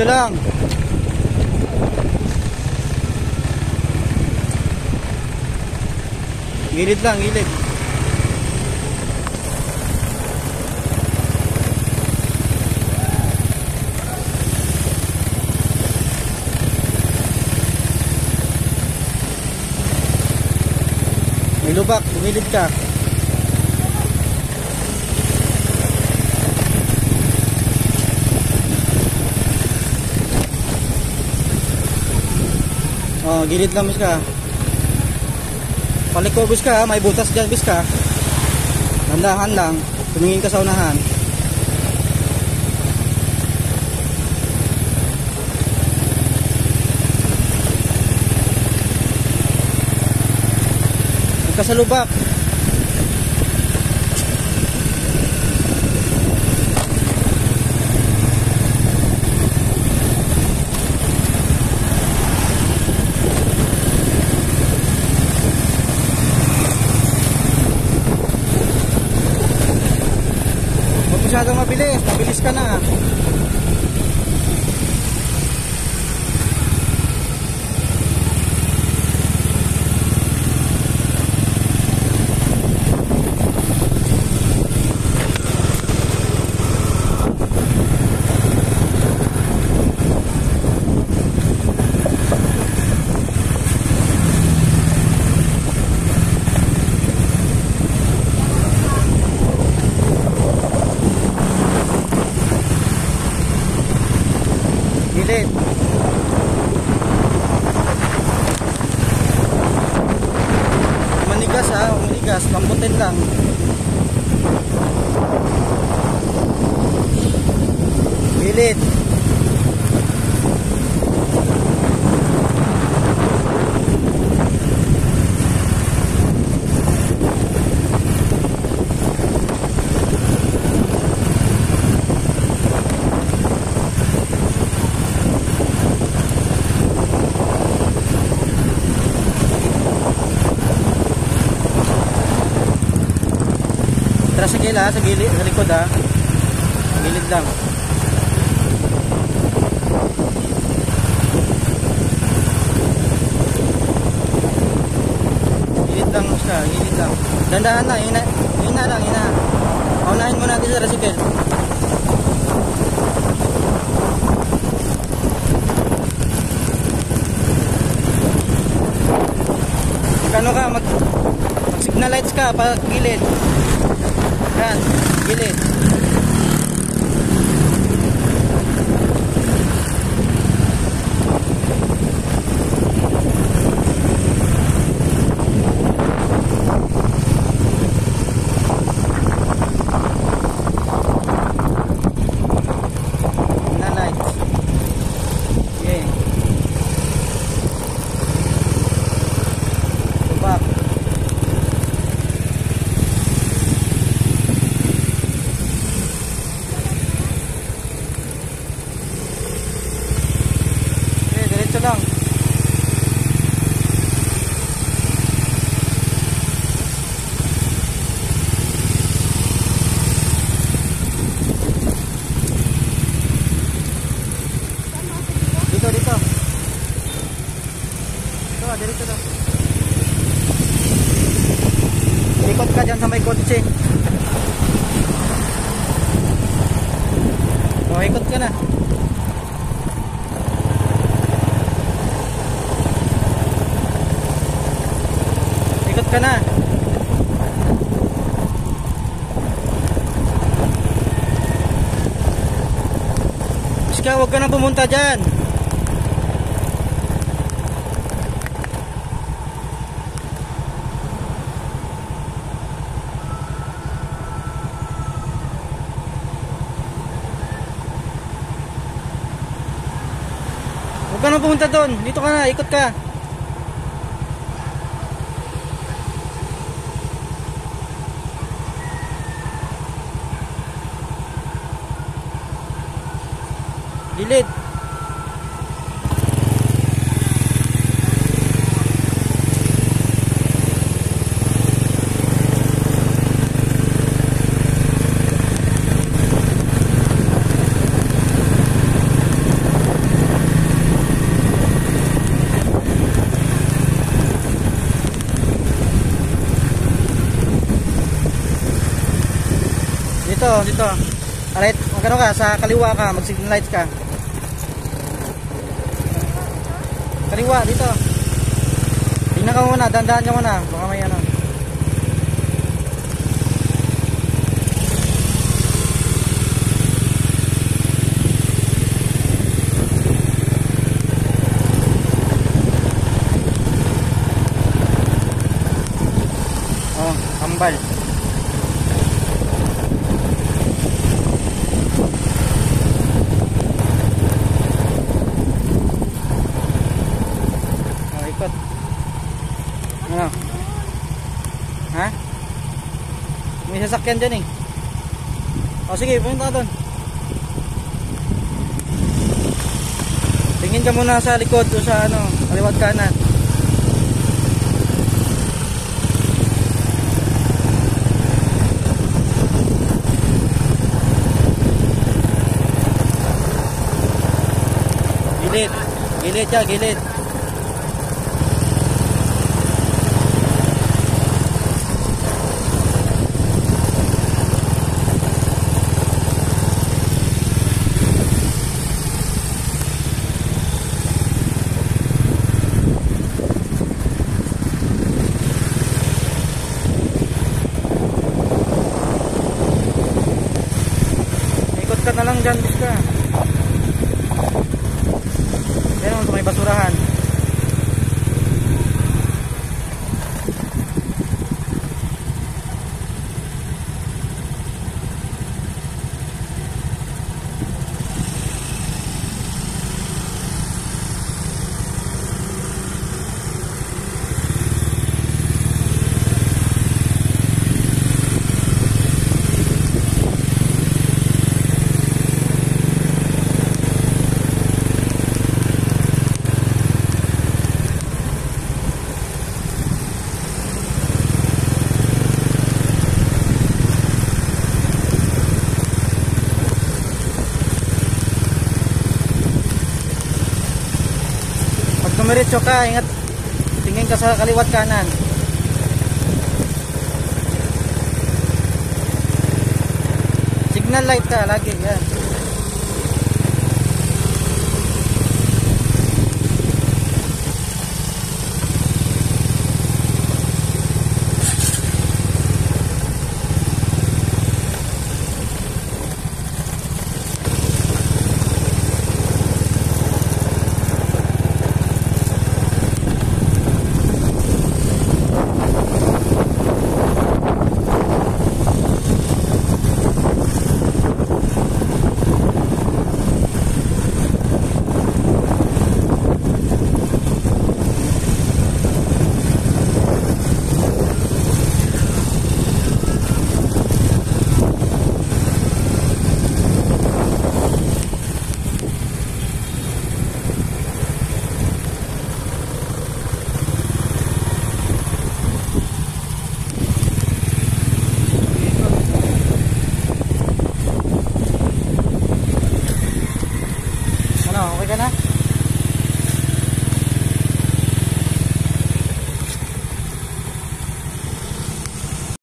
Diretso lang. Gilid lang, gilid. May lubak, bumilid ka. Oh, gilid lang bis ka. Paliko bis ka, may butas dyan bis ka. Dandahan lang, tumingin ka sa unahan. Huwag ka mabilis, mabilis ka na. Gilid. Manigas ha, manigas, lambutin lang. Gilid. Tara sa gilid, sa likod ha. Gilid lang. Gilid lang siya, gilid lang. Dandahan na, ina, ina lang, ina. Paunahin mo natin sa resikel. Magkano ka, mag, mag signal lights ka, pa gilid. Yan, gilid. Na lights. Okay. Tubak. Okay, diretso lang. Dito, dito. Ito, diretso lang. Ikot ka dyan sa may kotse. O, ikot ka na. Ikot ka na. Iska, huwag ka na pumunta dyan. Huwag ka na pumunta doon. Dito ka na, ikot ka. Gilid. Dito, dito. Right, magano ka, sa kaliwa ka, mag-signal lights ka. Kaliwa, dito. Tingnan ka muna, dandaan ka muna. Baka may ano. Oh, kambal. Oh, ikot. Ano? Ha? May sasakyan dyan eh. O sige, punta ka doon. Tingin ka muna sa likod o sa ano, kaliwat kanan. Gilid. Gilid ka, gilid. Ka na lang dyan, bis ka. Yan sa may basurahan. Pag tumiritso ka, ingat. Tingin ka sa kaliwat kanan. Signal light ka lagi, yan.